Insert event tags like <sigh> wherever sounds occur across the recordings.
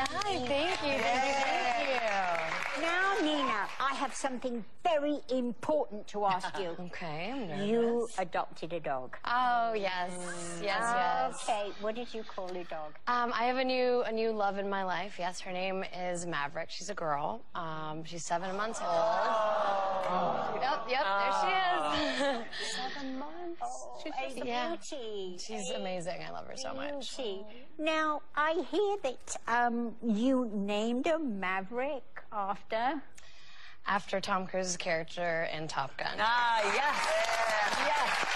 Hi, thank you, thank you, thank you. Now, Nina, I have something very important to ask you. <laughs> Okay, I'm nervous. You adopted a dog. Oh yes, yes, yes. Okay, what did you call your dog? Um, I have a new a new love in my life. Yes, her name is Maverick. She's a girl. Um, she's seven months old. Yep, yep, there she is. <laughs> seven months. She's just a yeah. beauty. She's amazing. I love her so much. Beauty. Now, I hear that um, you named her Maverick after. After Tom Cruise's character in Top Gun. Ah, yes. Yes.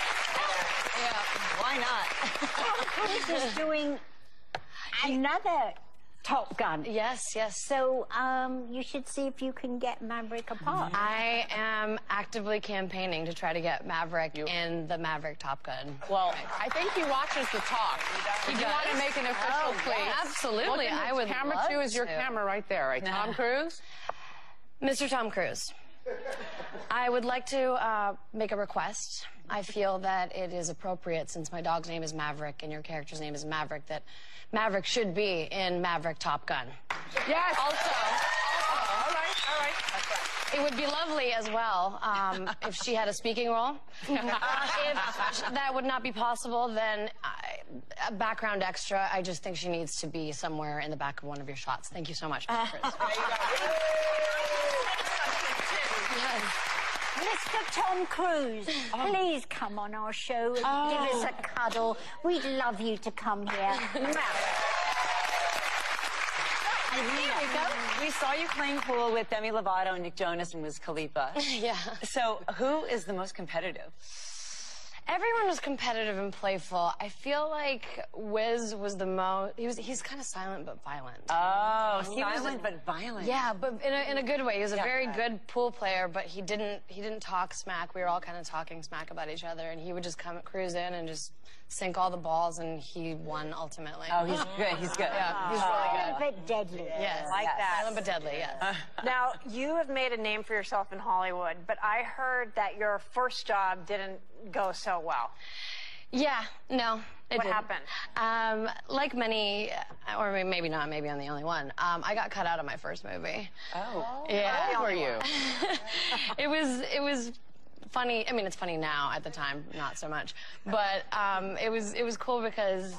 Yeah. Why not? Cruise is doing <laughs> another Top Gun. Yes, yes. So um, you should see if you can get Maverick a apart. I am actively campaigning to try to get Maverick in the Maverick Top Gun. Well, I think he watches the talk. He Do you want to make an official Oh, plea? yes. Absolutely, Look at I his would Camera love two is your to. camera right there, right? Tom Cruise? Mr. Tom Cruise, I would like to uh, make a request. I feel that it is appropriate, since my dog's name is Maverick and your character's name is Maverick, that Maverick should be in Maverick Top Gun. Yes. Also, All right, all right. it would be lovely as well um, if she had a speaking role. Uh, <laughs> if that would not be possible, then I, a background extra. I just think she needs to be somewhere in the back of one of your shots. Thank you so much. <laughs> Chris. Mr. Tom Cruise, oh. please come on our show and give us a oh. cuddle. We'd love you to come here. <laughs> Here We saw you playing pool with Demi Lovato and Nick Jonas and Wiz Khalifa. <laughs> Yeah. So, who is the most competitive? Everyone was competitive and playful. I feel like Wiz was the most. He was. He's kind of silent but violent. Oh, He silent a- but violent. yeah, but in a, in a good way. He was a Yeah. very good pool player, but he didn't he didn't talk smack. We were all kind of talking smack about each other, and he would just come cruise in and just sink all the balls, and he won ultimately. Oh, he's good. He's good. yeah, he's really good. But deadly. Yes, Like that. Silent but deadly. Yes. <laughs> Now, you have made a name for yourself in Hollywood, but I heard that your first job didn't go so well. Yeah, no. It What didn't. happened? Um, like many, or maybe not, maybe I'm the only one. Um, I got cut out of my first movie. Oh. Yeah. How old were you? <laughs> it was it was funny. I mean, it's funny now. At the time, not so much. But um, it was it was cool because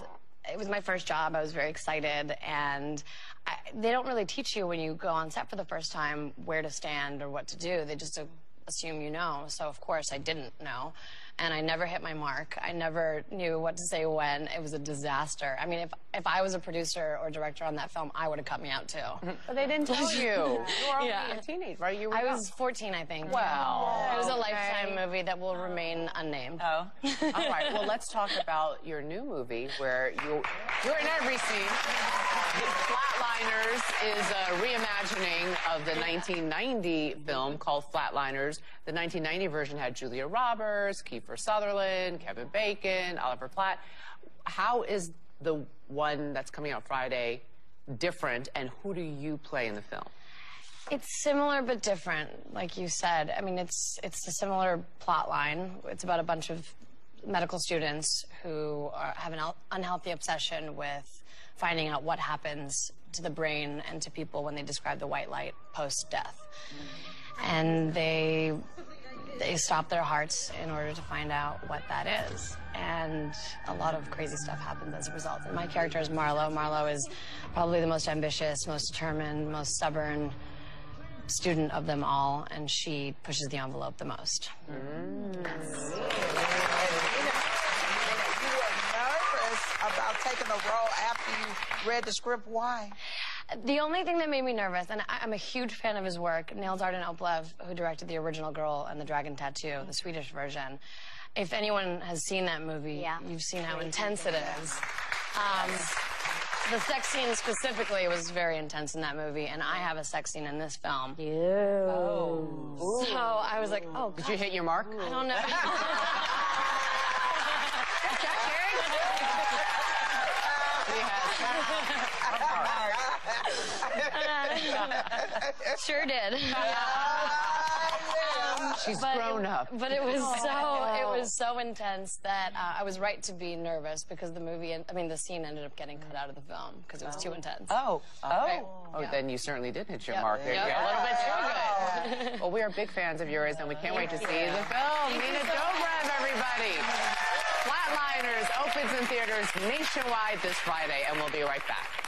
it was my first job. I was very excited, and I, they don't really teach you when you go on set for the first time where to stand or what to do. They just assume you know. So of course, I didn't know. And I never hit my mark. I never knew what to say when. It was a disaster. I mean, if if I was a producer or director on that film, I would have cut me out too. <laughs> But they didn't tell you. You were only Yeah. a teenager, right? You were I young. was 14, I think. Well, It was a lifetime movie that will oh. remain unnamed. Oh. All right. Well, let's talk about your new movie where you you're in every scene. Flatliners is a reimagining of the 1990 film called Flatliners. The 1990 version had Julia Roberts, Kiefer Sutherland, Kevin Bacon, Oliver Platt. How is the one that's coming out Friday different, and who do you play in the film? It's similar but different, like you said. I mean, it's it's a similar plot line. It's about a bunch of medical students who are, have an unhealthy obsession with finding out what happens to the brain and to people when they describe the white light post death. And they they stop their hearts in order to find out what that is. And a lot of crazy stuff happens as a result. And my character is Marlo. Marlo is probably the most ambitious, most determined, most stubborn student of them all, and she pushes the envelope the most. Mm. You were nervous about taking a role after you read the script. Why? The only thing that made me nervous, and I- I'm a huge fan of his work, Nils Arden Oplev, who directed the original Girl and the Dragon Tattoo, the Swedish version. If anyone has seen that movie, Yeah. you've seen how intense it is. Um, the sex scene specifically was very intense in that movie, and I have a sex scene in this film. Oh. So I was like, oh, Did you hit your mark? I don't know. <laughs> <laughs> <laughs> <laughs> sure did. Um, <laughs> She's but grown up. But it was so it was so intense that uh, I was right to be nervous because the movie, I mean, the scene ended up getting cut out of the film because it was too intense. Oh, oh. Oh, Yeah. then you certainly did hit your Yep. mark. There you Yep. go. A little bit too good. <laughs> well, we are big fans of yours, and we can't wait to see the film. Nina Dobrev, everybody. Flatliners opens in theaters nationwide this Friday, and we'll be right back.